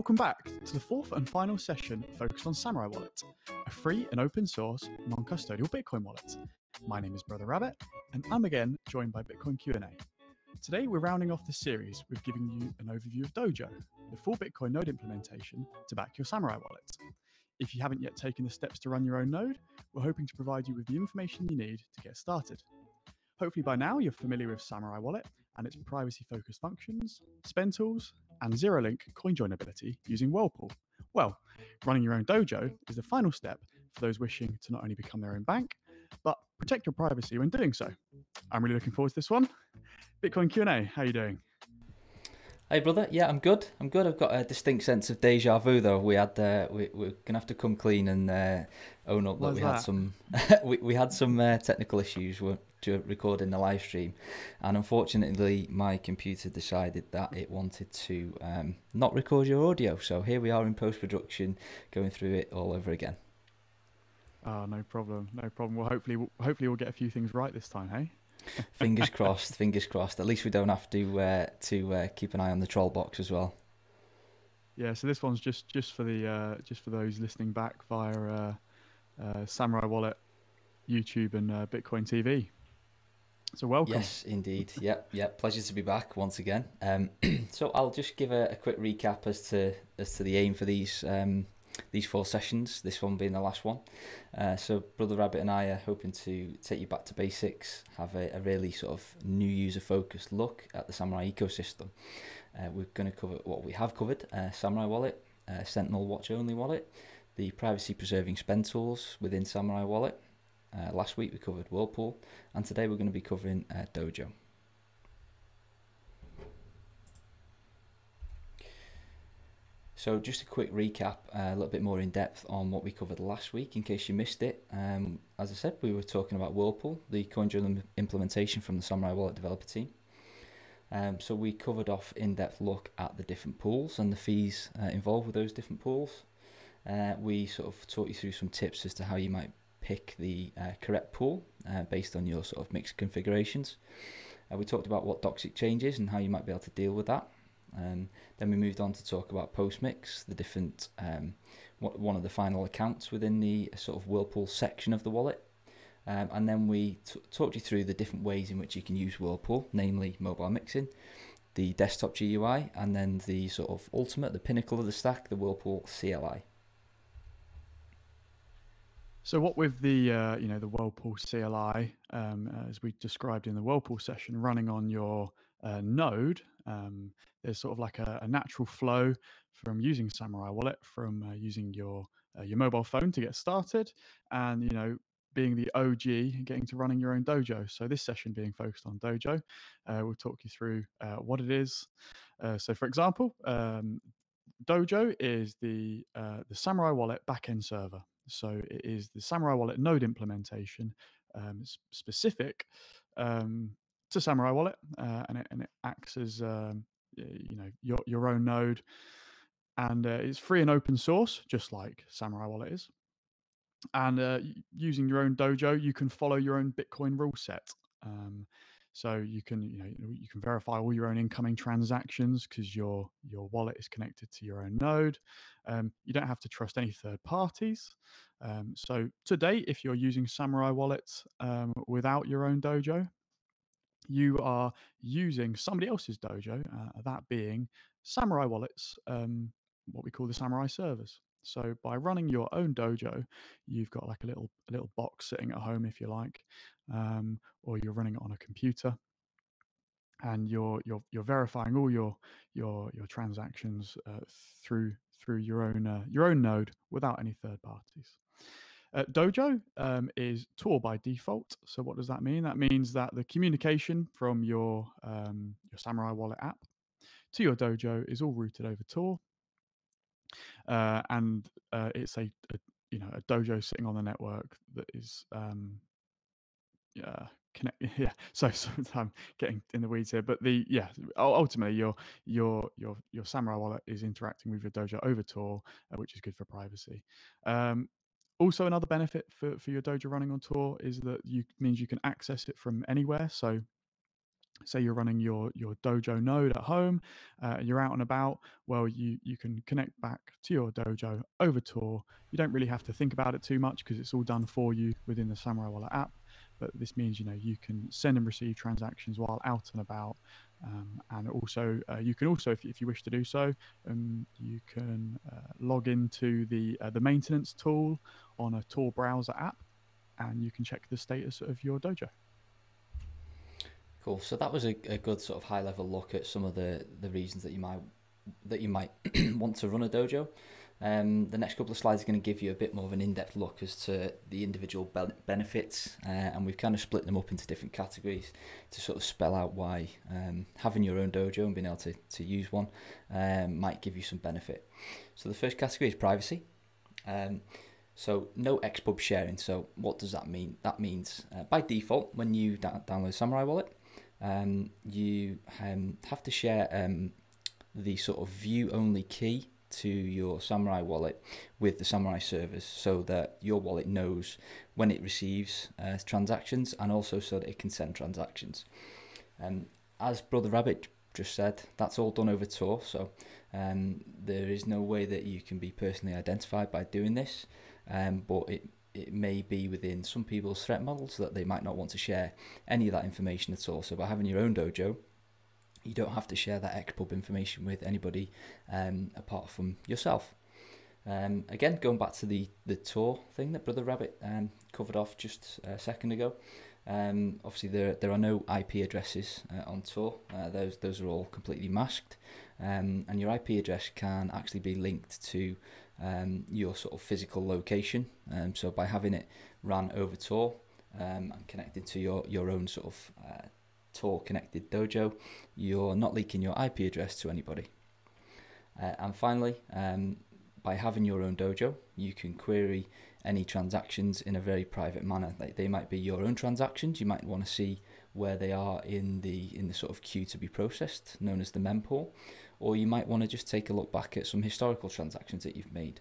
Welcome back to the fourth and final session focused on Samourai Wallet, a free and open source non-custodial Bitcoin wallet. My name is Brother Rabbit, and I'm again joined by Bitcoin Q&A. Today we're rounding off the series with giving you an overview of Dojo, the full Bitcoin node implementation to back your Samourai wallet. If you haven't yet taken the steps to run your own node, we're hoping to provide you with the information you need to get started. Hopefully by now you're familiar with Samourai Wallet and its privacy-focused functions, spend tools, and zero-link coin join ability using Whirlpool. Well, running your own dojo is the final step for those wishing to not only become their own bank, but protect your privacy when doing so. I'm really looking forward to this one. Bitcoin Q&A, how are you doing? Hey brother, yeah, I'm good. I'm good. I've got a distinct sense of deja vu though. We had uh, we we're gonna have to come clean and uh, own up that we that? had some we we had some uh, technical issues to recording the live stream, and unfortunately my computer decided that it wanted to um, not record your audio. So here we are in post production, going through it all over again. Oh, no problem, no problem. Well, hopefully, hopefully we'll get a few things right this time, hey? Fingers crossed. Fingers crossed. At least we don't have to uh, to uh, keep an eye on the troll box as well. Yeah. So this one's just just for the uh, just for those listening back via uh, uh, Samourai Wallet, YouTube, and uh, Bitcoin TV. So welcome. Yes, indeed. Yep, yep. Pleasure to be back once again. Um, so I'll just give a, a, quick recap as to as to the aim for these um, these four sessions, this one being the last one. Uh, so Brother Rabbit and I are hoping to take you back to basics, have a, a really sort of new user focused look at the Samourai ecosystem. Uh, we're going to cover what we have covered, uh, Samourai Wallet, uh, Sentinel Watch Only Wallet, the privacy preserving spend tools within Samourai Wallet. Uh, last week we covered Whirlpool, and today we're going to be covering uh, Dojo. So just a quick recap, uh, a little bit more in depth on what we covered last week in case you missed it. Um, as I said, we were talking about Whirlpool, the CoinJoin implementation from the Samourai Wallet developer team. Um, so we covered off in-depth look at the different pools and the fees uh, involved with those different pools. Uh, we sort of taught you through some tips as to how you might pick the uh, correct pool uh, based on your sort of mixed configurations. Uh, we talked about what doxxic changes and how you might be able to deal with that. Um, then we moved on to talk about postmix, the different um, one of the final accounts within the sort of Whirlpool section of the wallet. Um, and then we talked you through the different ways in which you can use Whirlpool, namely mobile mixing, the desktop GUI, and then the sort of ultimate, the pinnacle of the stack, the Whirlpool CLI. So what with the uh, you know the Whirlpool CLI, um, as we described in the Whirlpool session, running on your uh, node, um, there's sort of like a, a, natural flow from using Samourai Wallet, from uh, using your uh, your mobile phone to get started, and you know being the OG, getting to running your own dojo. So this session being focused on dojo, uh, we'll talk you through uh, what it is. Uh, so for example, um, Dojo is the uh, the Samourai Wallet backend server. So it is the Samourai Wallet node implementation um, specific um, to Samourai Wallet, uh, and, it, and it acts as um, you know your your own node, and uh, it's free and open source, just like Samourai Wallet is. And uh, using your own dojo, you can follow your own Bitcoin rule set. Um, so you can you know you can verify all your own incoming transactions because your your wallet is connected to your own node. Um, you don't have to trust any third parties. Um, so today, if you're using Samourai Wallet um, without your own dojo, you are using somebody else's dojo, uh, that being Samourai Wallets, um, what we call the Samourai servers. So by running your own dojo, you've got like a little a little box sitting at home, if you like, um, or you're running it on a computer, and you're you're you're verifying all your your your transactions uh, through through your own uh, your own node without any third parties. Uh, Dojo um, is Tor by default. So what does that mean? That means that the communication from your um, your Samourai Wallet app to your Dojo is all routed over Tor, uh, and uh, it's a, a, you know a Dojo sitting on the network that is um, yeah connect yeah so, so i'm getting in the weeds here but the yeah ultimately your your your your samourai wallet is interacting with your dojo over tor uh, which is good for privacy um, also, another benefit for, for your Dojo running on Tor is that you means you can access it from anywhere. So say you're running your your dojo node at home uh, you're out and about well you you can connect back to your dojo over tor you don't really have to think about it too much because it's all done for you within the samourai wallet app but this means you know you can send and receive transactions while out and about um, and also uh, you can also if, if you wish to do so um, you can uh, log into the uh, the maintenance tool on a tor browser app and you can check the status of your dojo Cool. So that was a, a good sort of high level look at some of the, the reasons that you might that you might want to run a dojo. Um, the next couple of slides are going to give you a bit more of an in-depth look as to the individual be- benefits, uh, and we've kind of split them up into different categories to sort of spell out why um, having your own dojo and being able to, to use one um, might give you some benefit. So the first category is privacy. So no XPub sharing. So what does that mean? That means uh, by default, when you download Samourai Wallet, um, you um, have to share um, the sort of view only key to your Samourai wallet with the Samourai servers so that your wallet knows when it receives uh, transactions and also so that it can send transactions. Um, as Brother Rabbit just said, that's all done over Tor, so um, there is no way that you can be personally identified by doing this, um, but it it may be within some people's threat models that they might not want to share any of that information at all. So by having your own dojo, you don't have to share that XPub information with anybody um, apart from yourself. Um, again, going back to the, the Tor thing that Brother Rabbit um, covered off just a second ago. Um, obviously, there there are no IP addresses uh, on Tor. Uh, those those are all completely masked, um, and your IP address can actually be linked to um, your sort of physical location. Um, so by having it ran over Tor um, and connected to your, your own sort of uh, Tor connected dojo, you're not leaking your IP address to anybody. Uh, and finally, um, by having your own dojo, you can query any transactions in a very private manner. Like they might be your own transactions. You might want to see where they are in the in the sort of queue to be processed, known as the mempool, or you might want to just take a look back at some historical transactions that you've made.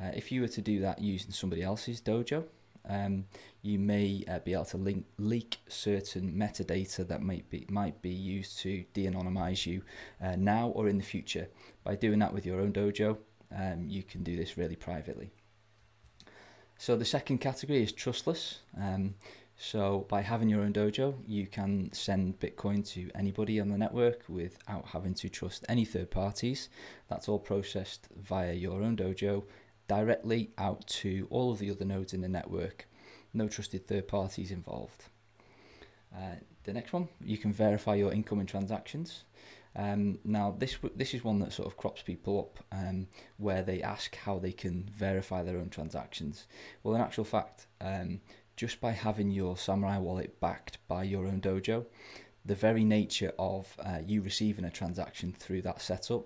Uh, if you were to do that using somebody else's dojo, um, you may uh, be able to link, leak certain metadata that might be might be used to de-anonymize you uh, now or in the future. By doing that with your own dojo, um, you can do this really privately. So the second category is trustless. Um, so by having your own dojo, you can send Bitcoin to anybody on the network without having to trust any third parties. That's all processed via your own dojo directly out to all of the other nodes in the network. No trusted third parties involved. Uh, the next one, you can verify your incoming transactions. Um, now, this this is one that sort of crops people up, um, where they ask how they can verify their own transactions. Well, in actual fact, um, just by having your Samourai wallet backed by your own dojo, the very nature of uh, you receiving a transaction through that setup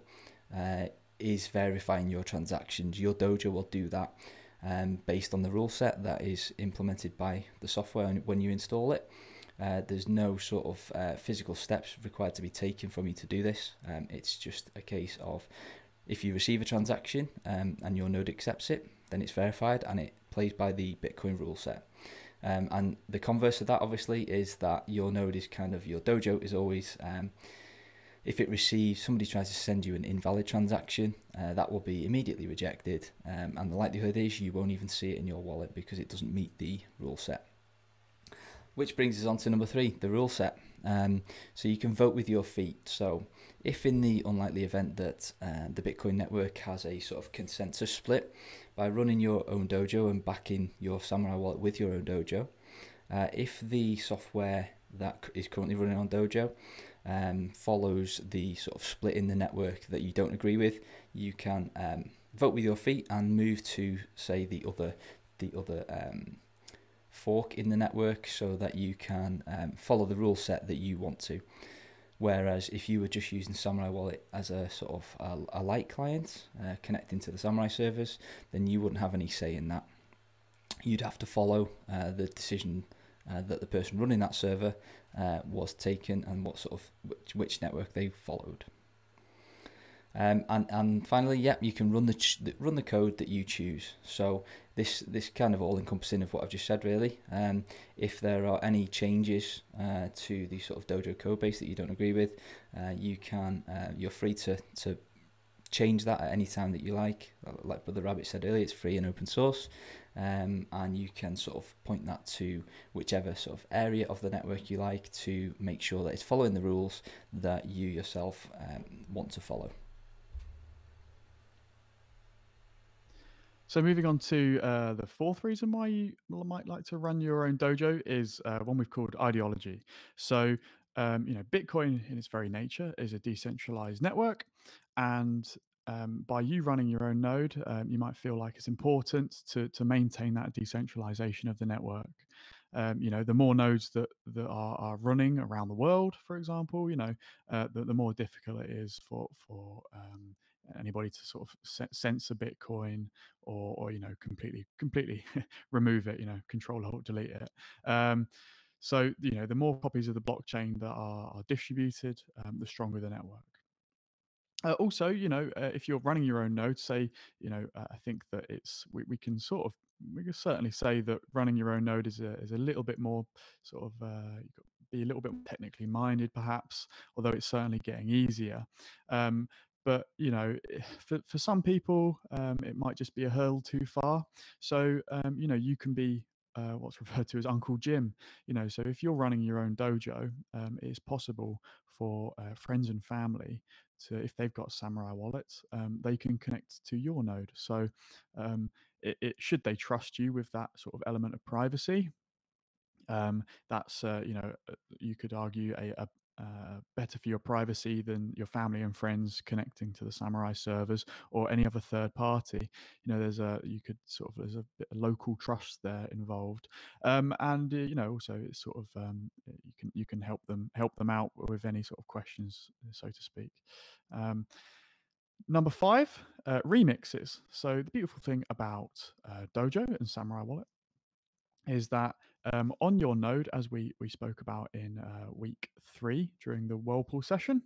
uh, is verifying your transactions. Your dojo will do that um, based on the rule set that is implemented by the software when you install it. Uh, there's no sort of uh, physical steps required to be taken from you to do this. Um, it's just a case of if you receive a transaction um, and your node accepts it, then it's verified and it plays by the Bitcoin rule set. Um, and the converse of that, obviously, is that your node is kind of your dojo is always. Um, if it receives somebody tries to send you an invalid transaction, uh, that will be immediately rejected, um, and the likelihood is you won't even see it in your wallet because it doesn't meet the rule set. Which brings us on to number three, the rule set. Um, so you can vote with your feet. So if in the unlikely event that uh, the Bitcoin network has a sort of consensus split, by running your own dojo and backing your Samourai wallet with your own dojo, uh, if the software that is currently running on Dojo um, follows the sort of split in the network that you don't agree with, you can um, vote with your feet and move to say the other the other um, fork in the network so that you can um, follow the rule set that you want to. Whereas if you were just using Samourai Wallet as a sort of a, a light client uh, connecting to the Samourai servers, then you wouldn't have any say in that. You'd have to follow uh, the decision uh, that the person running that server uh, was taken and what sort of which, which network they followed. Um, and and finally, yep, yeah, you can run the run the code that you choose. So this this kind of all encompassing of what I've just said really. Um, if there are any changes uh, to the sort of Dojo code base that you don't agree with, uh, you can uh, you're free to to change that at any time that you like. Like Brother Rabbit said earlier, it's free and open source, um, and you can sort of point that to whichever sort of area of the network you like to make sure that it's following the rules that you yourself um, want to follow. So moving on to uh, the fourth reason why you might like to run your own dojo is uh, one we've called ideology. So um, you know, Bitcoin in its very nature is a decentralized network, and um, by you running your own node, um, you might feel like it's important to to maintain that decentralization of the network. Um, you know, the more nodes that that are, are running around the world, for example, you know, uh, the, the more difficult it is for for um, anybody to sort of censor Bitcoin or, or you know completely completely remove it, you know, control alt delete it. Um, so you know, the more copies of the blockchain that are, are distributed, um, the stronger the network. Uh, also, you know, uh, if you're running your own node, say, you know, uh, I think that it's we, we can sort of we can certainly say that running your own node is a is a little bit more sort of uh, be a little bit technically minded, perhaps, although it's certainly getting easier. Um, but you know eh, for, for some people um, it might just be a hurdle too far. So um, you know you can be uh, what's referred to as uncle jim you know so if you're running your own dojo um, it's possible for uh, friends and family to if they've got samourai wallets um, they can connect to your node. So um, it, it, should they trust you with that sort of element of privacy um, that's uh, you know uh, you could argue a, a, uh, better for your privacy than your family and friends connecting to the Samourai servers or any other third party. You know, there's a you could sort of there's a local trust there involved, um, and uh, you know also it's sort of um, you can you can help them help them out with any sort of questions, so to speak. Um, Number five, uh, remixes. So the beautiful thing about uh, Dojo and Samourai Wallet is that um, on your node, as we we spoke about in uh, week three during the Whirlpool session,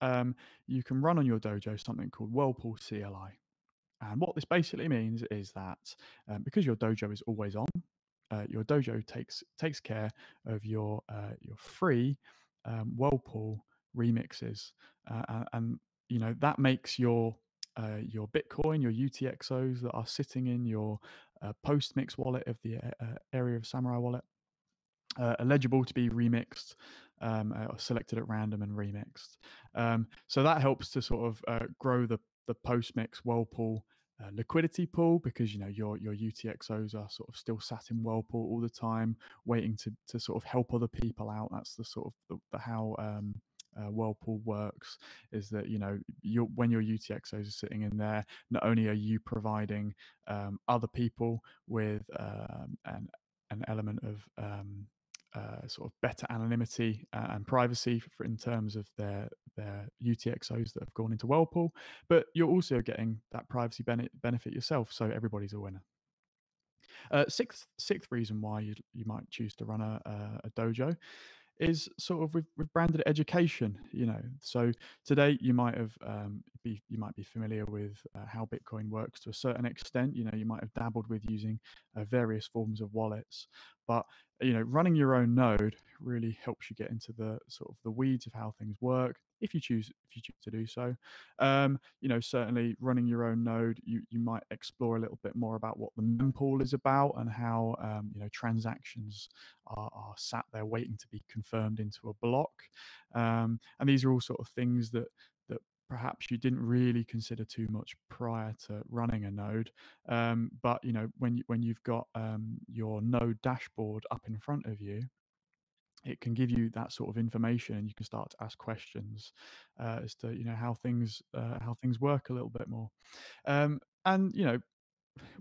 um, you can run on your dojo something called Whirlpool CLI. And what this basically means is that um, because your dojo is always on, uh, your dojo takes takes care of your uh, your free um, Whirlpool remixes, uh, and, and you know that makes your uh, your Bitcoin, your UTXOs that are sitting in your uh, Postmix wallet of the uh, uh area of Samourai wallet, uh, eligible to be remixed um, uh, or selected at random and remixed. Um, so that helps to sort of grow the the Postmix Whirlpool uh, liquidity pool because you know your your UTXOs are sort of still sat in Whirlpool all the time, waiting to to sort of help other people out. That's the sort of the, the how um, uh, Whirlpool works is that you know you when your UTXOs are sitting in there, not only are you providing um, other people with um, an an element of um, uh, sort of better anonymity and privacy for, in terms of their their UTXOs that have gone into Whirlpool, but you're also getting that privacy benefit yourself, so everybody's a winner. Uh, sixth sixth reason why you you might choose to run a, a, a dojo is sort of with, with branded education you know? So today you might have um, be you might be familiar with uh, how bitcoin works to a certain extent you know you might have dabbled with using uh, various forms of wallets but you know running your own node really helps you get into the sort of the weeds of how things work if you choose if you choose to do so. Um, you know certainly running your own node you you might explore a little bit more about what the mempool is about and how um, you know transactions are, are, sat there waiting to be confirmed into a block. Um, and these are all sort of things that that perhaps you didn't really consider too much prior to running a node. Um, but you know when you, when you've got um, your node dashboard up in front of you it can give you that sort of information and you can start to ask questions uh, as to you know how things uh, how things work a little bit more. Um, and you know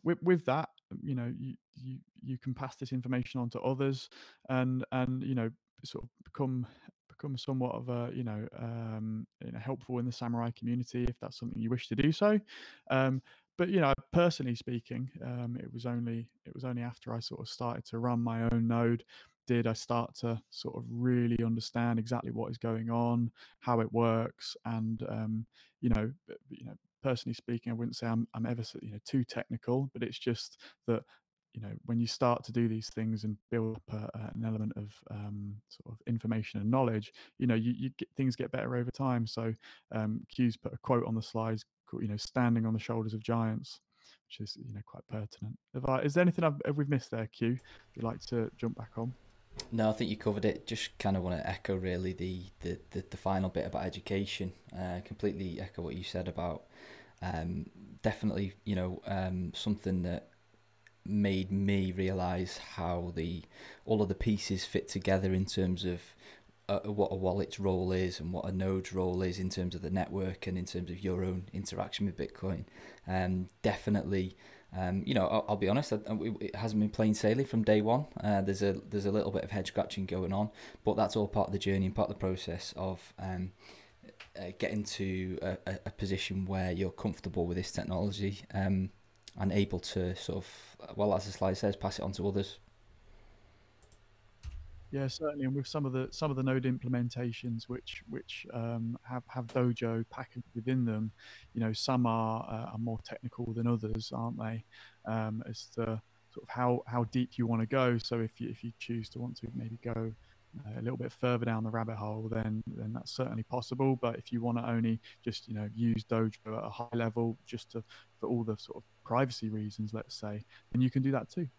with, with that you know you, you you can pass this information on to others and and you know sort of become become somewhat of a you know um you know helpful in the samourai community if that's something you wish to do so. Um but you know personally speaking um it was only it was only after i sort of started to run my own node did I start to sort of really understand exactly what is going on, how it works, and um, you know, you know, personally speaking, I wouldn't say I'm I'm ever you know too technical, but it's just that you know when you start to do these things and build up a, an element of um, sort of information and knowledge, you know, you, you get things get better over time. So um, Q's put a quote on the slides, you know, standing on the shoulders of giants which is you know quite pertinent. I, is there anything I've, we've missed there, Q? You'd like to jump back on? No, I think you covered it. Just kind of want to echo really the the, the, the final bit about education. Uh, completely echo what you said about um, definitely you know um, something that made me realize how the all of the pieces fit together in terms of uh, what a wallet's role is and what a node's role is in terms of the network and in terms of your own interaction with Bitcoin. Um, definitely, um, you know, I'll, I'll be honest, it hasn't been plain sailing from day one. Uh, there's a there's a little bit of head scratching going on, but that's all part of the journey and part of the process of. Um, uh, getting to a, a, position where you're comfortable with this technology um, and able to sort of, well, as the slide says, pass it on to others. Yeah, certainly, and with some of the some of the node implementations which which um, have have Dojo packaged within them, you know, some are uh, are more technical than others, aren't they? Um, as to sort of how how deep you want to go. So if you if you choose to want to maybe go uh, a little bit further down the rabbit hole, then then that's certainly possible. But if you want to only just you know use Dojo at a high level, just to for all the sort of privacy reasons, let's say, then you can do that too.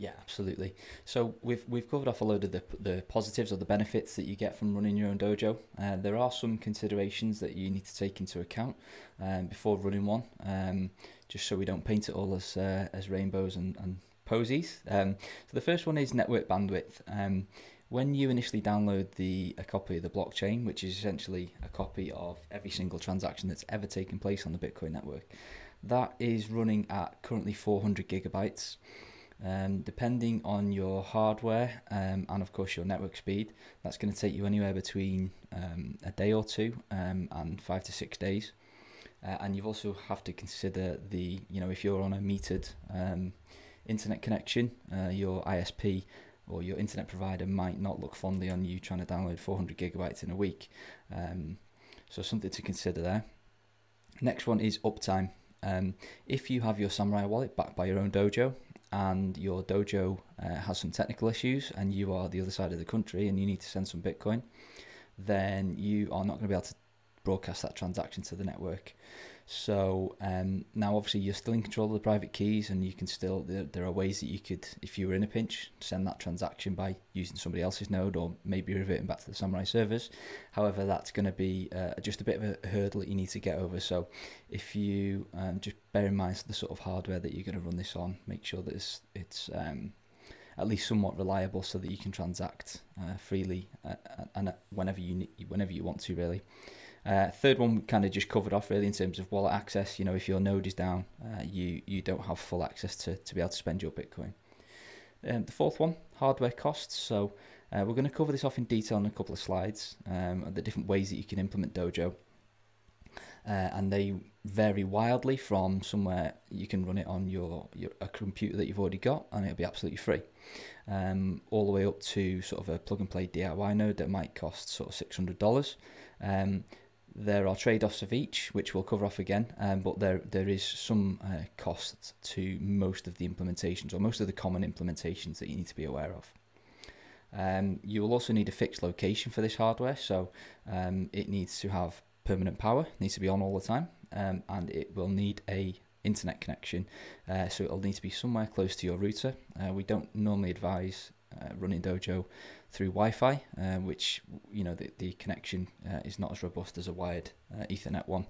Yeah, absolutely. So we've we've covered off a load of the the positives or the benefits that you get from running your own dojo. Uh, there are some considerations that you need to take into account um, before running one, um, just so we don't paint it all as uh, as rainbows and, and posies. Um, so the first one is network bandwidth. Um, when you initially download the a copy of the blockchain, which is essentially a copy of every single transaction that's ever taken place on the Bitcoin network, that is running at currently 400 gigabytes. Um, depending on your hardware um, and of course your network speed, that's going to take you anywhere between um, a day or two um, and five to six days. Uh, and you also have to consider the, you know, if you're on a metered um, internet connection, uh, your ISP or your internet provider might not look fondly on you trying to download 400 gigabytes in a week. Um, so something to consider there. Next one is uptime. if you have your Samourai wallet backed by your own dojo, and your dojo uh, has some technical issues and you are the other side of the country and you need to send some Bitcoin, then you are not going to be able to broadcast that transaction to the network. So um, now, obviously, you're still in control of the private keys, and you can still there, there, are ways that you could, if you were in a pinch, send that transaction by using somebody else's node, or maybe reverting back to the Samourai servers. However, that's going to be uh, just a bit of a hurdle that you need to get over. So, if you um, just bear in mind the sort of hardware that you're going to run this on, make sure that it's, it's um, at least somewhat reliable, so that you can transact uh, freely uh, and whenever you whenever you want to, really. Uh, third one we kind of just covered off really in terms of wallet access. You know, if your node is down, uh, you you don't have full access to, to be able to spend your Bitcoin. Um, the fourth one, hardware costs. So uh, we're going to cover this off in detail in a couple of slides. Um, the different ways that you can implement Dojo, uh, and they vary wildly from somewhere you can run it on your, your a computer that you've already got, and it'll be absolutely free. Um, all the way up to sort of a plug and play DIY node that might cost sort of six hundred dollars. Um, there are trade-offs of each, which we'll cover off again, um, but there there is some uh, cost to most of the implementations or most of the common implementations that you need to be aware of. Um, you will also need a fixed location for this hardware, so um, it needs to have permanent power, needs to be on all the time, um, and it will need a internet connection, uh, so it'll need to be somewhere close to your router. Uh, we don't normally advise uh, running Dojo through Wi-Fi, uh, which you know the, the connection uh, is not as robust as a wired uh, Ethernet one.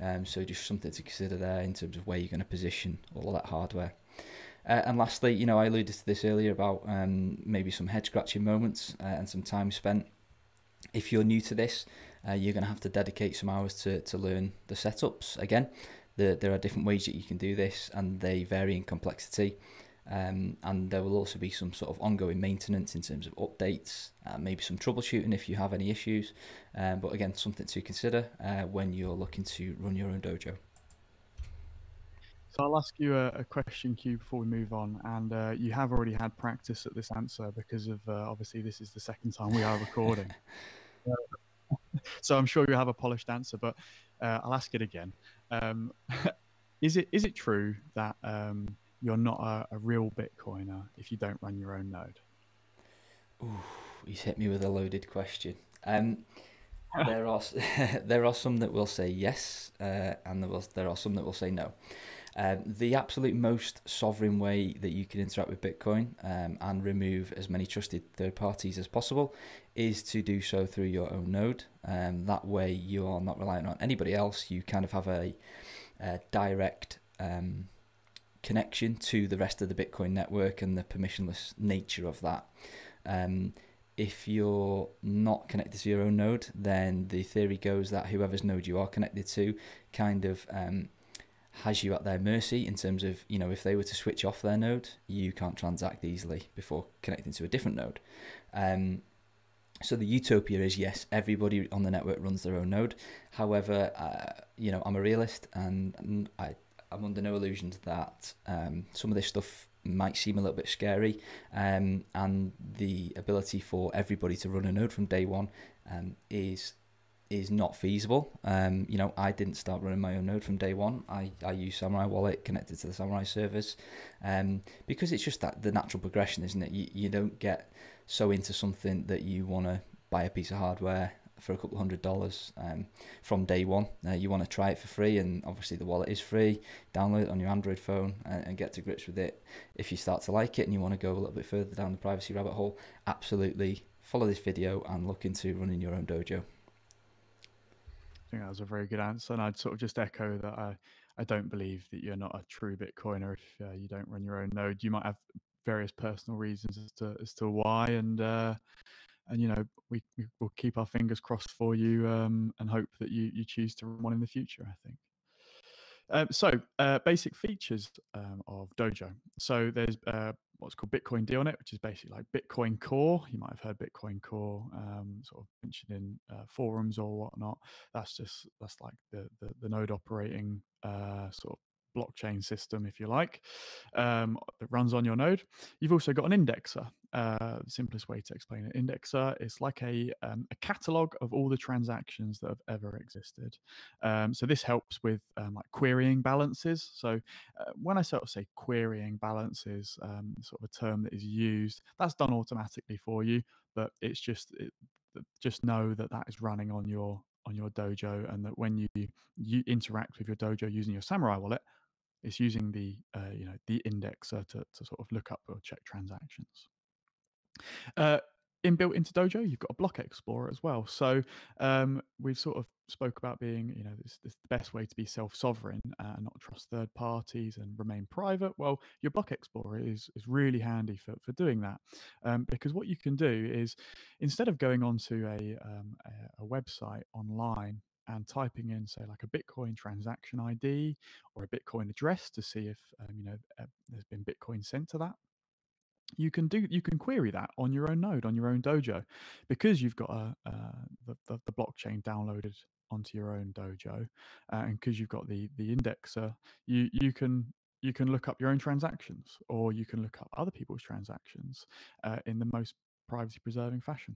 Um, so just something to consider there in terms of where you're going to position all that hardware. Uh, and lastly, you know, I alluded to this earlier about um, maybe some head scratching moments uh, and some time spent. If you're new to this, you're going to have to dedicate some hours to, to learn the setups. Again, the, there are different ways that you can do this, and they vary in complexity. Um, and there will also be some sort of ongoing maintenance in terms of updates, uh, maybe some troubleshooting if you have any issues. Um, but again, something to consider uh, when you're looking to run your own dojo. So I'll ask you a, a question, Q, before we move on. And uh, you have already had practice at this answer because of uh, obviously this is the second time we are recording. so I'm sure you have a polished answer, but uh, I'll ask it again. Um, is it is it true that um, you're not a, a, real Bitcoiner if you don't run your own node? Ooh, he's hit me with a loaded question. Um, there are there are some that will say yes, uh, and there, will, there are some that will say no. Um, the absolute most sovereign way that you can interact with Bitcoin um, and remove as many trusted third parties as possible is to do so through your own node. Um, that way, you are not relying on anybody else. You kind of have a, a direct um, connection to the rest of the Bitcoin network and the permissionless nature of that. Um, if you're not connected to your own node, then the theory goes that whoever's node you are connected to kind of um, has you at their mercy in terms of, you know, if they were to switch off their node, you can't transact easily before connecting to a different node. Um, so the utopia is yes, everybody on the network runs their own node. However, uh, you know, I'm a realist and I, I'm under no illusions that um, some of this stuff might seem a little bit scary. Um, and the ability for everybody to run a node from day one um, is is not feasible. Um, you know, I didn't start running my own node from day one. I, I use Samourai Wallet connected to the Samourai servers um, because it's just that the natural progression, isn't it? You, you don't get so into something that you want to buy a piece of hardware for a couple hundred dollars um, from day one. Uh, you want to try it for free, and obviously the wallet is free. Download it on your Android phone and, and, get to grips with it. If you start to like it and you want to go a little bit further down the privacy rabbit hole, absolutely follow this video and look into running your own dojo I think that was a very good answer, and I'd sort of just echo that. I I don't believe that you're not a true Bitcoiner if uh, you don't run your own node. You might have various personal reasons as to as to why, and uh, and you know we, we will keep our fingers crossed for you um, and hope that you you choose to run one in the future. I think. Um, so, uh, basic features um, of Dojo. So, there's uh, what's called Bitcoin DealNet, which is basically like Bitcoin Core. You might have heard Bitcoin Core um, sort of mentioned in uh, forums or whatnot. That's just that's like the the, the node operating uh, sort of blockchain system, if you like, um, that runs on your node. You've also got an indexer. Uh, simplest way to explain an indexer is like a, um, a catalog of all the transactions that have ever existed. Um, so this helps with um, like querying balances. So uh, when I sort of say querying balances, um, sort of a term that is used, that's done automatically for you, but it's just it, just know that that is running on your on your dojo and that when you you interact with your dojo using your samourai wallet it's using the uh, you know the indexer to, to sort of look up or check transactions. Uh, inbuilt into Dojo, you've got a block explorer as well. So um, we've sort of spoke about being, you know, this, this the best way to be self-sovereign and uh, not trust third parties and remain private. Well, your block explorer is is really handy for for doing that um, because what you can do is instead of going onto a, um, a, a website online and typing in, say, like a Bitcoin transaction ID or a Bitcoin address to see if um, you know uh, there's been Bitcoin sent to that. You can do you can query that on your own node on your own dojo because you've got a, uh, the, the, the blockchain downloaded onto your own dojo uh, and because you've got the the indexer you you can you can look up your own transactions or you can look up other people's transactions uh, in the most privacy preserving fashion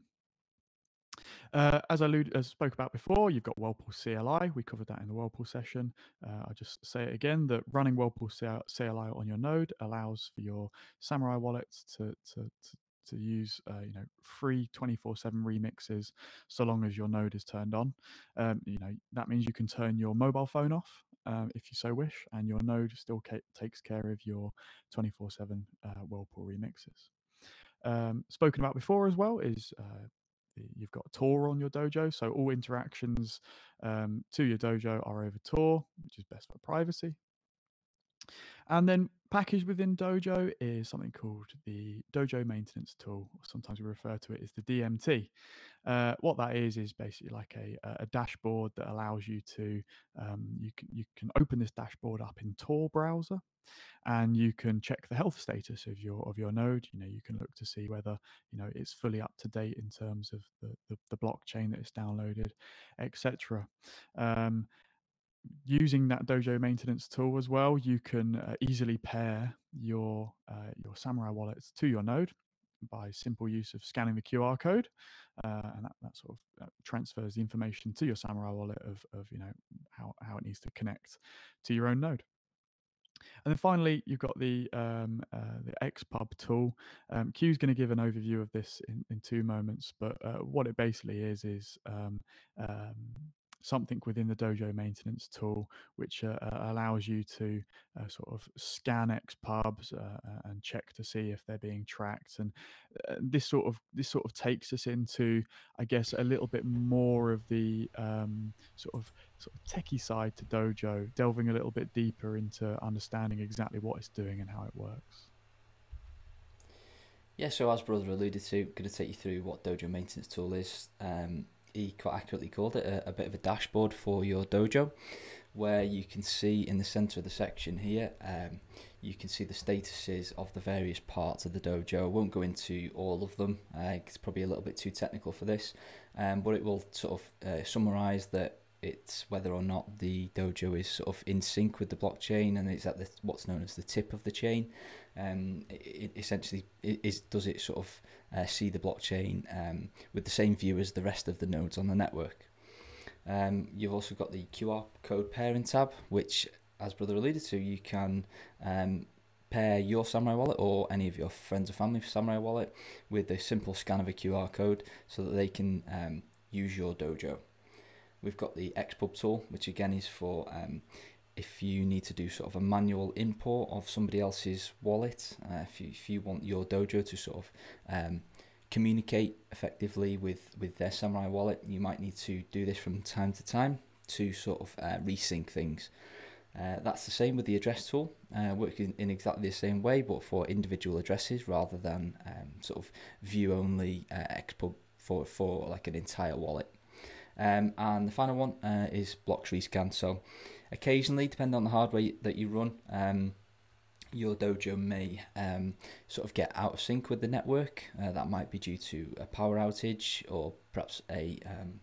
uh, as I alluded, as spoke about before, you've got Whirlpool CLI. We covered that in the Whirlpool session. Uh, I'll just say it again that running Whirlpool CLI on your node allows for your Samourai wallets to, to, to to use uh, you know free 24/7 remixes so long as your node is turned on. Um, you know that means you can turn your mobile phone off um, if you so wish, and your node still ca- takes care of your 24/7 uh, Whirlpool remixes. Um, spoken about before as well is uh, you've got Tor on your dojo, so all interactions um, to your dojo are over Tor, which is best for privacy. And then packaged within Dojo is something called the Dojo Maintenance Tool, or sometimes we refer to it as the DMT. Uh, what that is is basically like a, a dashboard that allows you to um, you can you can open this dashboard up in Tor browser, and you can check the health status of your of your node. You know you can look to see whether you know it's fully up to date in terms of the the, the blockchain that it's downloaded, etc. Um, using that dojo maintenance tool as well you can uh, easily pair your uh, your samourai wallets to your node by simple use of scanning the QR code, uh, and that, that sort of uh, transfers the information to your Samourai wallet of, of you know how, how it needs to connect to your own node. And then finally, you've got the um, uh, the XPub tool. Um, Q's going to give an overview of this in, in two moments, but uh, what it basically is is um, um something within the Dojo maintenance tool, which uh, allows you to uh, sort of scan XPubs uh, and check to see if they're being tracked. And uh, this sort of this sort of takes us into, I guess, a little bit more of the um, sort of sort of techie side to Dojo, delving a little bit deeper into understanding exactly what it's doing and how it works. Yeah, so as brother alluded to, I'm going to take you through what Dojo maintenance tool is. Um, he quite accurately called it a, a bit of a dashboard for your dojo where you can see in the center of the section here um, you can see the statuses of the various parts of the dojo. I won't go into all of them, uh, it's probably a little bit too technical for this, um, but it will sort of uh, summarize that it's whether or not the dojo is sort of in sync with the blockchain and it's at the, what's known as the tip of the chain. Um, it, essentially is does it sort of uh, see the blockchain um, with the same view as the rest of the nodes on the network. Um, you've also got the QR code pairing tab, which, as brother alluded to, you can um, pair your Samourai wallet or any of your friends or family Samourai wallet with a simple scan of a QR code so that they can um, use your dojo. We've got the XPub tool, which again is for um, if you need to do sort of a manual import of somebody else's wallet, uh, if, you, if you want your dojo to sort of um, communicate effectively with, with their Samourai wallet, you might need to do this from time to time to sort of uh, resync things. Uh, that's the same with the address tool, uh, working in exactly the same way, but for individual addresses rather than um, sort of view only uh, XPub for, for like an entire wallet. Um, and the final one uh, is blocks rescan. So occasionally, depending on the hardware that you run, um, your dojo may um, sort of get out of sync with the network. Uh, that might be due to a power outage or perhaps a um,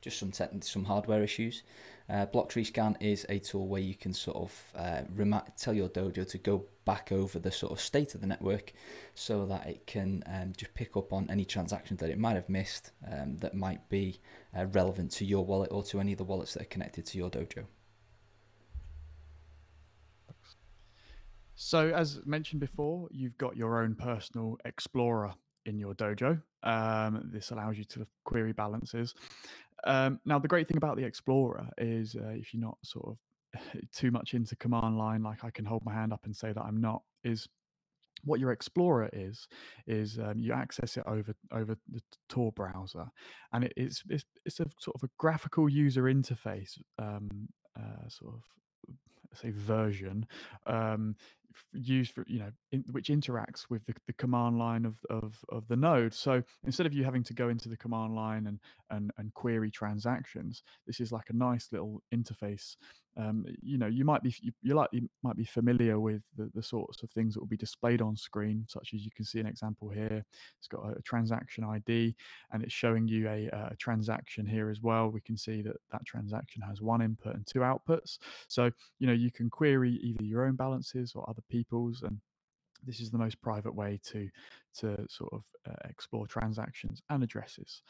just some some hardware issues. Uh, Blocks Rescan is a tool where you can sort of uh, tell your dojo to go back over the sort of state of the network so that it can um, just pick up on any transactions that it might have missed um, that might be uh, relevant to your wallet or to any of the wallets that are connected to your dojo. So, as mentioned before, you've got your own personal explorer in your dojo. Um, this allows you to query balances. Um, now, the great thing about the explorer is uh, if you're not sort of too much into command line, like I can hold my hand up and say that I'm not, is what your explorer is is um, you access it over over the tor browser and it, it's, it's it's a sort of a graphical user interface um, uh, sort of say version um, used for you know in, which interacts with the, the command line of, of of the node. So instead of you having to go into the command line and and, and query transactions this is like a nice little interface. Um, you know you might be you, you likely might be familiar with the, the sorts of things that will be displayed on screen such as you can see an example here. It's got a, transaction id and it's showing you a, a, transaction here as well. We can see that that transaction has one input and two outputs. So you know you can query either your own balances or other people's and this is the most private way to to sort of uh, explore transactions and addresses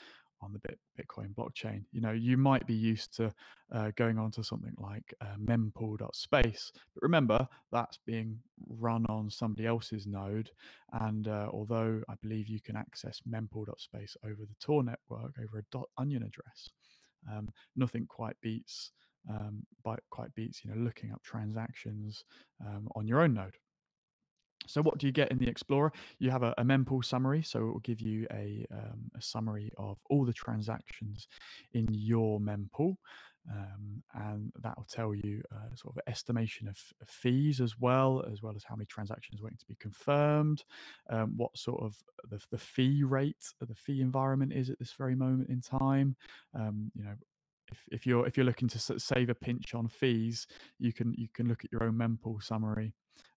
on the Bit, Bitcoin blockchain. You know, you might be used to uh, going on to something like uh, mempool.space, but remember that's being run on somebody else's node. And uh, although I believe you can access mempool.space over the Tor network over a dot .onion address, um, nothing quite beats um, by, quite beats you know looking up transactions um, on your own node. So what do you get in the Explorer? You have a, a mempool summary, so it will give you a, um, a summary of all the transactions in your mempool. Um, and that will tell you uh, sort of estimation of, of, fees as well, as well as how many transactions waiting to be confirmed, um, what sort of the, the fee rate, the fee environment is at this very moment in time. Um, you know, if, if you're if you're looking to save a pinch on fees, you can you can look at your own mempool summary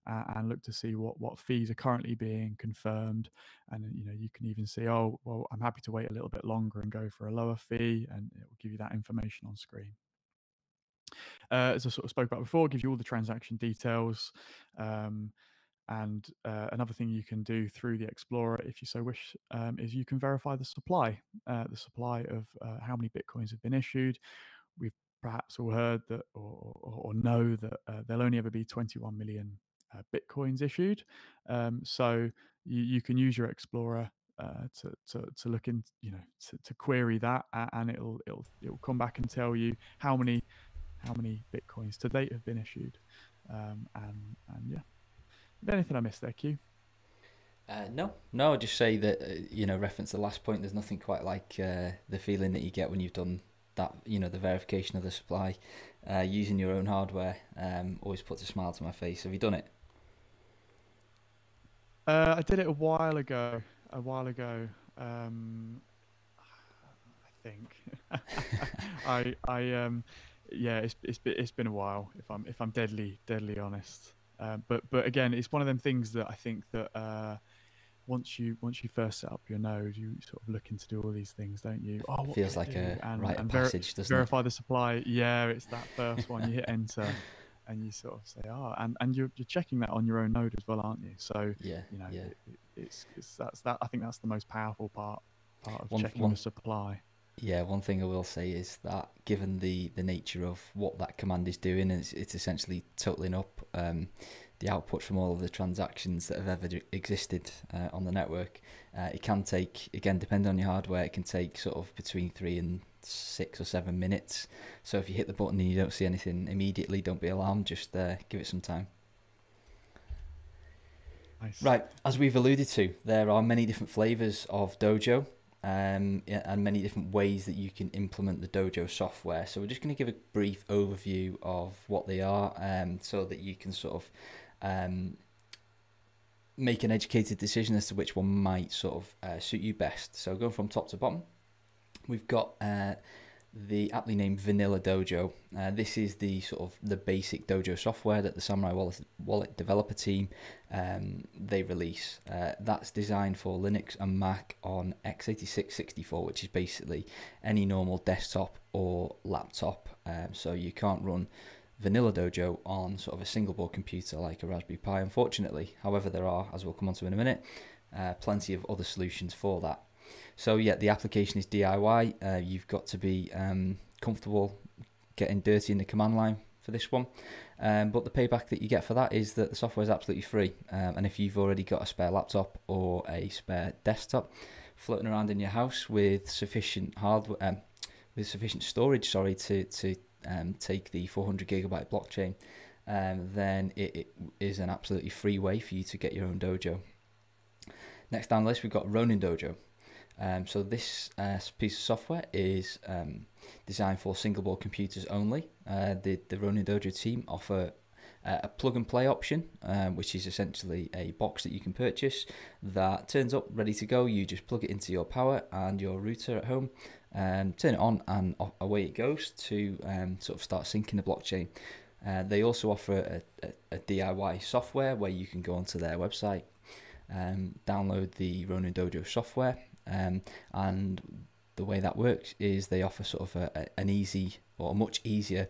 uh, and look to see what what fees are currently being confirmed. And you know you can even see oh well i'm happy to wait a little bit longer and go for a lower fee and it will give you that information on screen. Uh, as i sort of spoke about before gives you all the transaction details um, and uh, another thing you can do through the Explorer, if you so wish, um, is you can verify the supply, uh, the supply of uh, how many bitcoins have been issued. We've perhaps all heard that or, or, know that uh, there'll only ever be 21 million uh, bitcoins issued. Um, so you, you can use your Explorer uh, to, to to look in, you know, to, to query that, and it'll it'll it'll come back and tell you how many how many bitcoins to date have been issued, um, and and yeah. Anything I missed there, Q? Uh, no, no. I'll just say that uh, you know, reference the last point. There's nothing quite like uh, the feeling that you get when you've done that. You know, the verification of the supply uh, using your own hardware. Um, always puts a smile to my face. Have you done it? Uh, I did it a while ago. A while ago. Um, I think. I I um yeah. It's it's been, it's been a while. If I'm if I'm deadly deadly honest. Uh, but but again, it's one of them things that I think that uh, once you once you first set up your node, you sort of looking to do all these things, don't you? Oh, what feels like a and, rite and of passage, doesn't verify it? the supply. Yeah, it's that first one. You hit enter, and you sort of say, "Oh," and and you're you're checking that on your own node as well, aren't you? So Yeah, you know, yeah. it, it's, it's that's that. I think that's the most powerful part part of One- checking one- the supply. Yeah, one thing I will say is that given the, the nature of what that command is doing, it's, it's essentially totaling up um, the output from all of the transactions that have ever existed uh, on the network. Uh, it can take, again, depending on your hardware, it can take sort of between three and six or seven minutes. So if you hit the button and you don't see anything immediately, don't be alarmed, just uh, give it some time. Nice. Right, as we've alluded to, there are many different flavors of Dojo um, and many different ways that you can implement the Dojo software. So we're just going to give a brief overview of what they are um, so that you can sort of um, make an educated decision as to which one might sort of uh, suit you best. So going from top to bottom, we've got uh, the aptly named Vanilla Dojo. Uh, this is the sort of the basic Dojo software that the Samourai Wallet, Wallet developer team um, they release. Uh, that's designed for Linux and Mac on x86 64, which is basically any normal desktop or laptop. Um, so you can't run Vanilla Dojo on sort of a single board computer like a Raspberry Pi, unfortunately. However, there are, as we'll come on to in a minute, uh, plenty of other solutions for that. So yeah, the application is DIY. Uh, you've got to be um, comfortable getting dirty in the command line for this one. Um, but the payback that you get for that is that the software is absolutely free. Um, and if you've already got a spare laptop or a spare desktop floating around in your house with sufficient hardware, um, with sufficient storage, sorry, to to um, take the 400 gigabyte blockchain, um, then it, it is an absolutely free way for you to get your own dojo. Next down the list, we've got Ronin Dojo. Um, so this uh, piece of software is um, designed for single board computers only. Uh, the the Ronin Dojo team offer uh, a plug and play option, um, which is essentially a box that you can purchase that turns up ready to go. You just plug it into your power and your router at home, and turn it on, and away it goes to um, sort of start syncing the blockchain. Uh, they also offer a, a, a DIY software where you can go onto their website, um, download the Ronin Dojo software, um, and the way that works is they offer sort of a, a, an easy or a much easier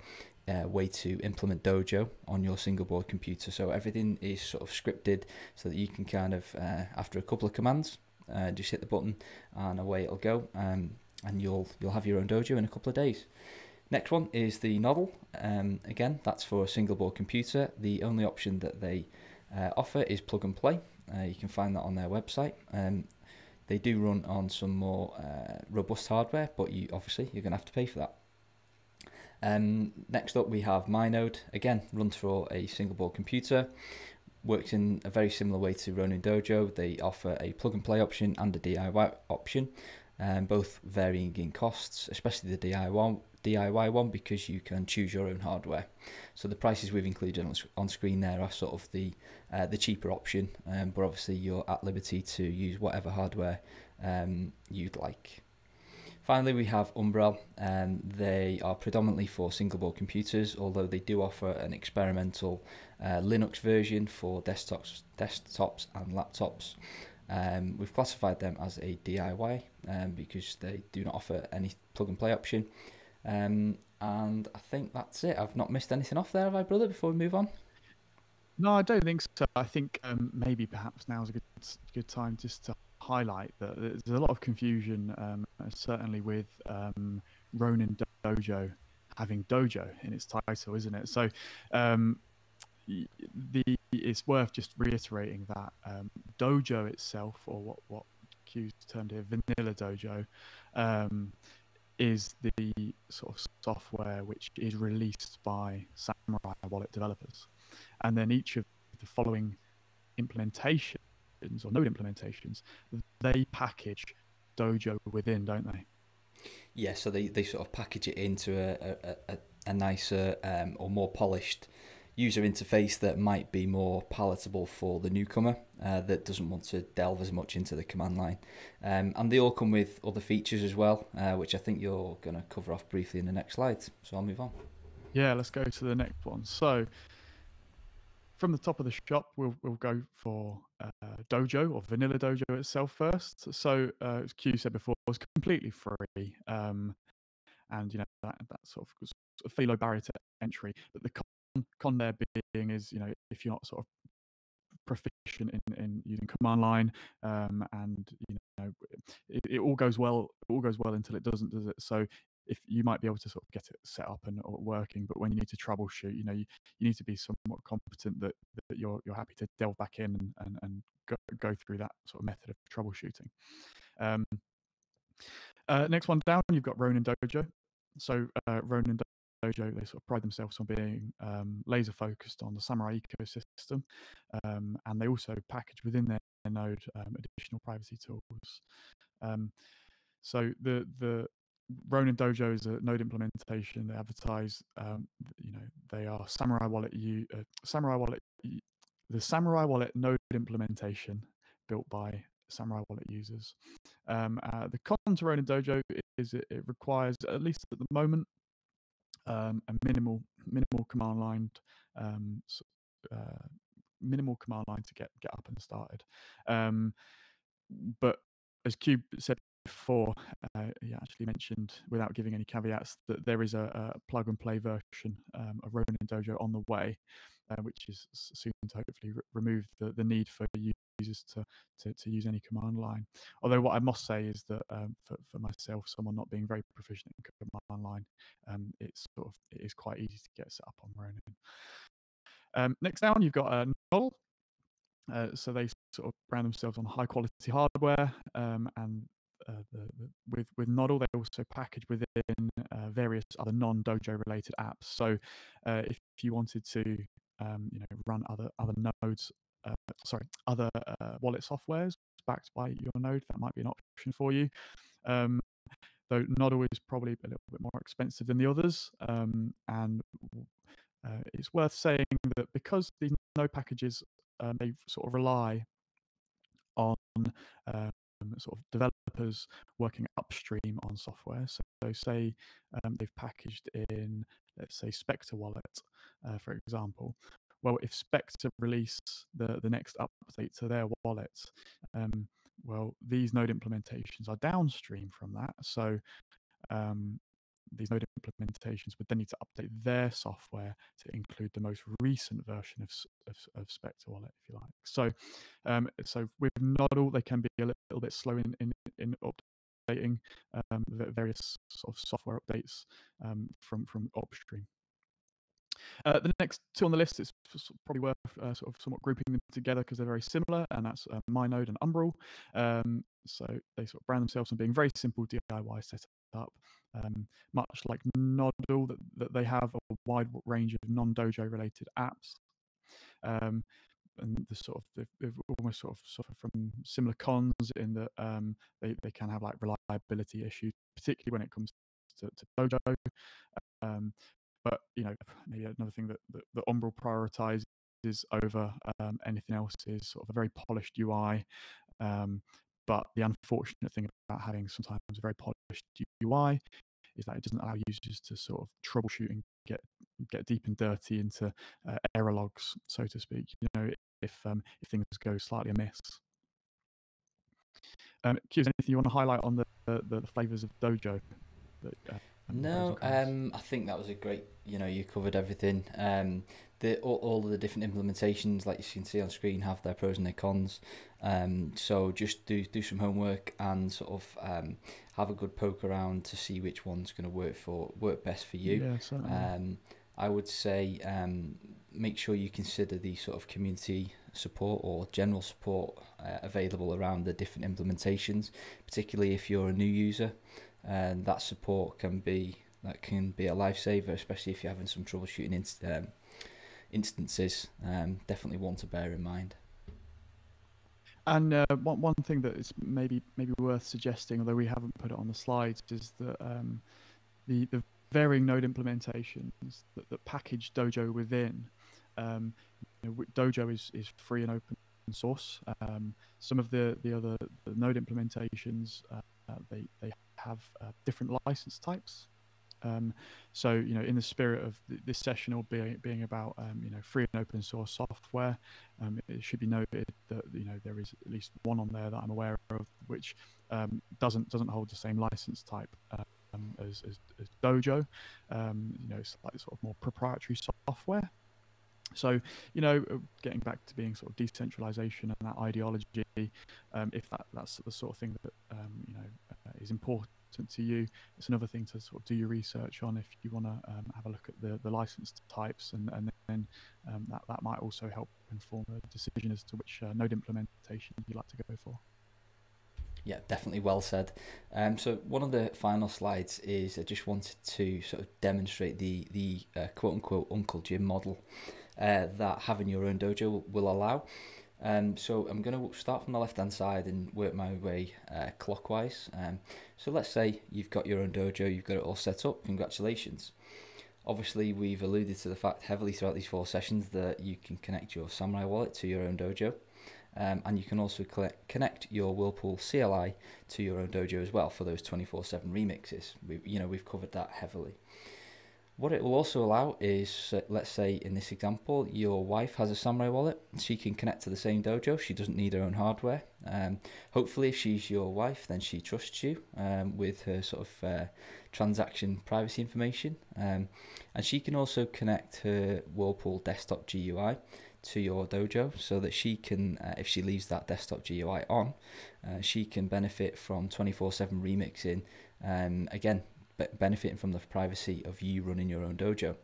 uh, way to implement Dojo on your single board computer. So everything is sort of scripted so that you can kind of, uh, after a couple of commands, uh, just hit the button and away it'll go. Um, and you'll you'll have your own dojo in a couple of days. Next one is the Nodl. Um, again, that's for a single board computer. The only option that they uh, offer is plug and play. Uh, you can find that on their website. Um, they do run on some more uh, robust hardware, but you obviously you're going to have to pay for that. Um, next up, we have MyNode. Again, runs for a single board computer. Works in a very similar way to Ronin Dojo. They offer a plug and play option and a DIY option, um, both varying in costs, especially the DIY DIY one because you can choose your own hardware. So the prices we've included on, on screen there are sort of the uh, the cheaper option, um, but obviously you're at liberty to use whatever hardware um, you'd like. Finally, we have Umbrel. and they are predominantly for single board computers, although they do offer an experimental uh, Linux version for desktops, desktops and laptops. Um, we've classified them as a DIY um, because they do not offer any plug and play option. Um, and I think that's it. I've not missed anything off there, have I, brother? Before we move on. No, I don't think so. I think um, maybe perhaps now is a good good time just to highlight that there's a lot of confusion, um, certainly with um, Ronin Dojo having dojo in its title, isn't it? So um, the it's worth just reiterating that um, dojo itself, or what what Q's termed here, vanilla dojo, um, is the sort of software which is released by Samourai Wallet developers, and then each of the following implementations or node implementations, they package dojo within, don't they? Yeah, so they, they sort of package it into a, a, a, a nicer um, or more polished user interface that might be more palatable for the newcomer uh, that doesn't want to delve as much into the command line. Um, and they all come with other features as well, uh, which I think you're going to cover off briefly in the next slide. So I'll move on. Yeah, let's go to the next one. So from the top of the shop, we'll we'll go for uh, Dojo or Vanilla Dojo itself first. So uh, as Q said before, it's completely free, um, and you know that that sort of, sort of low barrier to entry. But the con, there being is you know if you're not sort of proficient in, in using command line um, and you know it, it, all goes well it all goes well until it doesn't does it so if you might be able to sort of get it set up and or working, but when you need to troubleshoot, you know, you, you need to be somewhat competent that, that you're you're happy to delve back in and, and, and go, go through that sort of method of troubleshooting. Um, uh, next one down, you've got Ronin Dojo. So uh, Ronin Dojo, they sort of pride themselves on being um, laser focused on the Samourai ecosystem, um, and they also package within their node um, additional privacy tools. Um, so the the Ronin Dojo is a node implementation. They advertise, um, you know, they are Samourai Wallet. You uh, Samourai Wallet, the Samourai Wallet node implementation built by Samourai Wallet users. Um, uh, the con to Ronin Dojo is it, it requires, at least at the moment, um, a minimal minimal command line, um, uh, minimal command line to get get up and started. Um, but as Cube said before, uh, he actually mentioned, without giving any caveats, that there is a, a plug and play version um, of Ronin Dojo on the way, uh, which is soon to hopefully re- remove the, the need for users to, to, to, use any command line. Although what I must say is that um, for, for myself, someone not being very proficient in command line, um, it's sort of it is quite easy to get set up on Ronin. Um, next down, you've got a Nodl. Uh, so they sort of brand themselves on high quality hardware um, and uh, the, the, with with Nodl, they also package within uh, various other non-Dojo related apps. So uh, if you wanted to, um, you know, run other other nodes, uh, sorry, other uh, wallet softwares backed by your node, that might be an option for you. Um, though not always probably a little bit more expensive than the others, um, and it's worth saying that because these node packages they sort of rely on um, sort of developers working upstream on software. So, so say um, they've packaged in, let's say, Specter Wallet, uh, for example. Well, if Specter release the, the next update to their wallets, um, well, these node implementations are downstream from that. So um, these node implementations would then need to update their software to include the most recent version of, of, of Specter Wallet, if you like. So, um, so with Nodl, they can be a little, bit slow in, in, in updating um, various sort of software updates um, from from upstream. Uh, the next two on the list is probably worth uh, sort of somewhat grouping them together because they're very similar, and that's uh, MyNode and Umbrel. Um, so they sort of brand themselves on being very simple DIY setup, um, much like Nodl, that, that they have a wide range of non-Dojo related apps. Um, and the sort of they've, they've, almost sort of suffer from similar cons in that um, they, they can have like reliability issues, particularly when it comes to, to Dojo. Um, but you know, maybe another thing that that, that Umbrel prioritizes over um, anything else is sort of a very polished UI. Um, but the unfortunate thing about having sometimes a very polished UI is that it doesn't allow users to sort of troubleshoot and get get deep and dirty into uh, error logs, so to speak. You know, if um, if things go slightly amiss. Um, Q, anything you want to highlight on the the, the flavors of Dojo? That, uh... No, um, I think that was a great. You know, you covered everything. Um, the all, all of the different implementations, like you can see on screen, have their pros and their cons. Um, so just do do some homework and sort of um, have a good poke around to see which one's going to work for work best for you. Yeah, certainly. Um, I would say um, make sure you consider the sort of community support or general support uh, available around the different implementations, particularly if you're a new user. And that support can be that can be a lifesaver, especially if you're having some troubleshooting inst- um, instances. Um, definitely one to bear in mind. And uh, one one thing that is maybe maybe worth suggesting, although we haven't put it on the slides, is that um, the the varying node implementations that, that package Dojo within. Um, you know, Dojo is, is free and open source. Um, some of the the other the node implementations uh, they they have uh, different license types. Um, so you know, in the spirit of th- this session, all being being about um, you know free and open source software, um, it should be noted that you know there is at least one on there that I'm aware of which um, doesn't doesn't hold the same license type um, as, as, as, Dojo. Um, you know, it's like sort of more proprietary software. So, you know, uh, getting back to being sort of decentralization and that ideology, if that, that's the sort of thing that, you know, is important to you, it's another thing to sort of do your research on if you want to um, have a look at the, the license types and, and then um, that, that might also help inform a decision as to which uh, node implementation you'd like to go for. Yeah, definitely well said. Um, so one of the final slides is I just wanted to sort of demonstrate the the uh, quote unquote Uncle Jim model uh, that having your own dojo will, allow. Um, so I'm going to start from the left hand side and work my way uh, clockwise. Um, so let's say you've got your own dojo, you've got it all set up. Congratulations. Obviously, we've alluded to the fact heavily throughout these four sessions that you can connect your Samourai wallet to your own dojo. Um, and you can also connect your Whirlpool CLI to your own dojo as well for those 24/7 remixes. We, you know, we've covered that heavily. What it will also allow is, uh, let's say in this example, your wife has a Samourai wallet. She can connect to the same dojo. She doesn't need her own hardware. Um, hopefully, if she's your wife, then she trusts you um, with her sort of uh, transaction privacy information. Um, and she can also connect her Whirlpool desktop GUI to your dojo so that she can, uh, if she leaves that desktop GUI on, uh, she can benefit from 24 7 remixing. Um, again, benefiting from the privacy of you running your own dojo.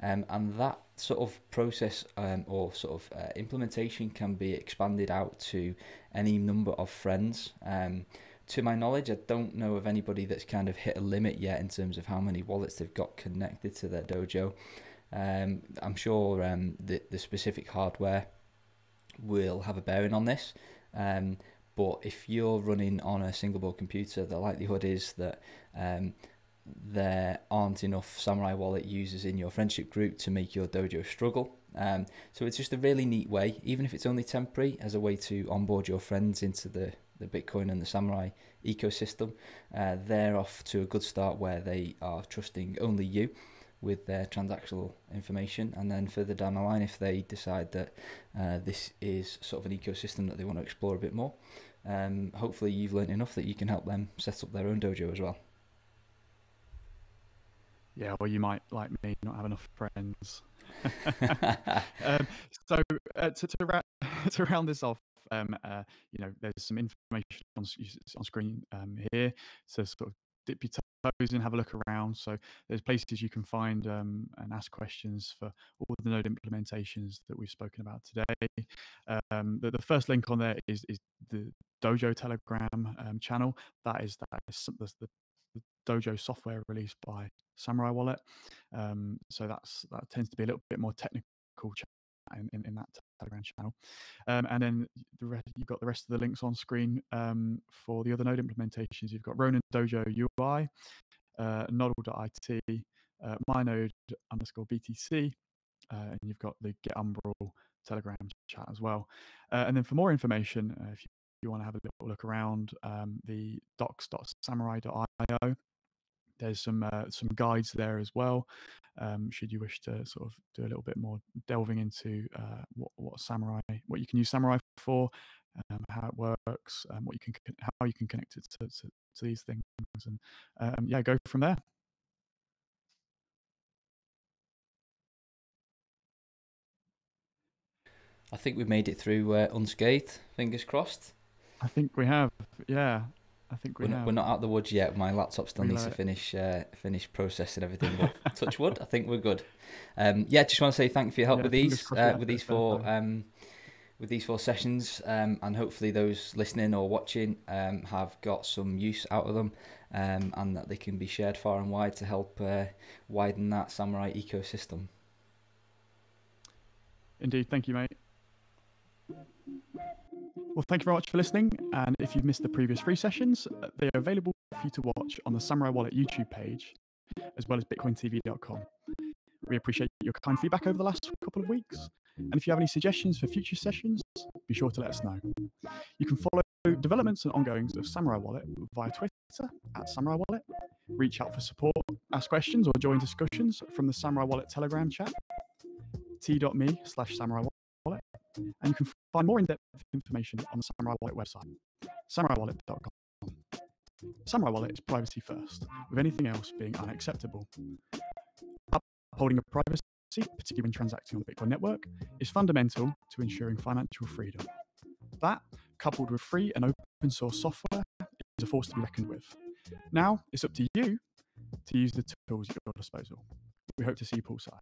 Um, and that sort of process um, or sort of uh, implementation can be expanded out to any number of friends. Um, to my knowledge, I don't know of anybody that's kind of hit a limit yet in terms of how many wallets they've got connected to their dojo. Um, I'm sure um, the, the specific hardware will have a bearing on this. Um, but if you're running on a single board computer, the likelihood is that um, there aren't enough Samourai Wallet users in your friendship group to make your dojo struggle. Um, so it's just a really neat way, even if it's only temporary, as a way to onboard your friends into the, the Bitcoin and the Samourai ecosystem. Uh, they're off to a good start where they are trusting only you with their transactional information. And then further down the line, if they decide that uh, this is sort of an ecosystem that they want to explore a bit more, um, hopefully you've learned enough that you can help them set up their own dojo as well. Yeah, or you might, like me, not have enough friends. um, so uh, to, to, ra- to round this off, um, uh, you know, there's some information on, on screen um, here. So sort of dip your toes and have a look around. So there's places you can find um, and ask questions for all the node implementations that we've spoken about today. Um, the, the, first link on there is, is the Dojo Telegram um, channel. That is that is the, the Dojo software released by Samourai Wallet. Um, so that's that tends to be a little bit more technical in, in, in that Telegram channel. Um, and then the rest, you've got the rest of the links on screen um, for the other node implementations. You've got Ronin Dojo UI, uh, Nodl.it, uh, mynode underscore BTC, uh, and you've got the Get Umbrel Telegram chat as well. Uh, and then for more information, uh, if you, you want to have a little look around, um, the docs.samourai.io there's some uh, some guides there as well. Um, should you wish to sort of do a little bit more delving into uh, what, what samourai, what you can use samourai for, um, how it works, um, what you can, how you can connect it to, to, to these things, and um, yeah, go from there. I think we made it through uh, unscathed. Fingers crossed. I think we have. Yeah, I think we we're have. Not, we're not out the woods yet. My laptop still needs to finish uh, finish processing everything. But touch wood, I think we're good. Um, yeah, just want to say thank you for your help Yeah, with these uh, with these four um, with these four sessions, um, and hopefully those listening or watching um, have got some use out of them, um, and that they can be shared far and wide to help uh, widen that samourai ecosystem. Indeed. Thank you, mate. Well, thank you very much for listening. And if you've missed the previous three sessions, uh, they are available for you to watch on the Samourai Wallet YouTube page, as well as BitcoinTV.com. We appreciate your kind feedback over the last couple of weeks. And if you have any suggestions for future sessions, be sure to let us know. You can follow developments and ongoings of Samourai Wallet via Twitter at Samourai Wallet, reach out for support, ask questions, or join discussions from the Samourai Wallet Telegram chat t.me slash samourai wallet and you can find more in-depth information on the samourai wallet website samouraiwallet.com samourai wallet is privacy first with anything else being unacceptable. Upholding of privacy particularly when transacting on the bitcoin network is fundamental to ensuring financial freedom. That coupled with free and open source software is a force to be reckoned with. Now it's up to you to use the tools at your disposal. We hope to see you poolside